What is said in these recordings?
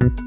Thank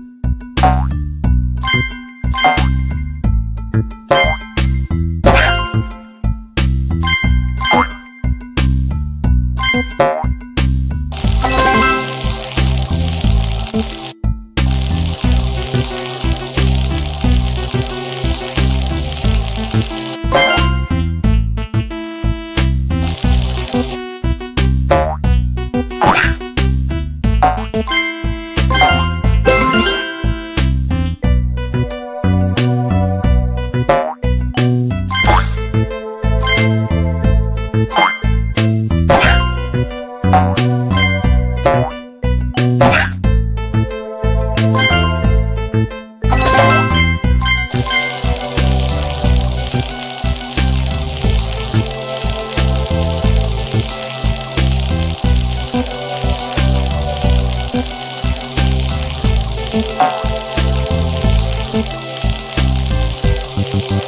Thank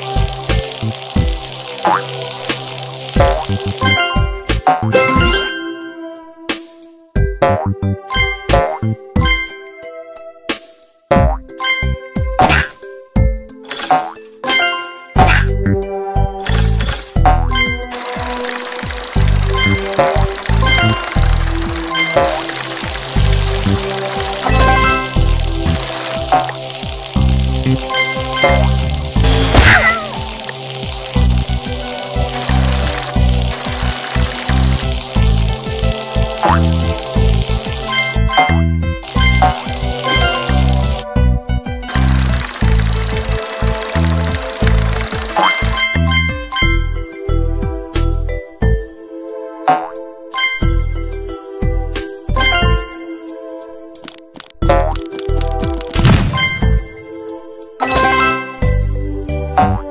Bye.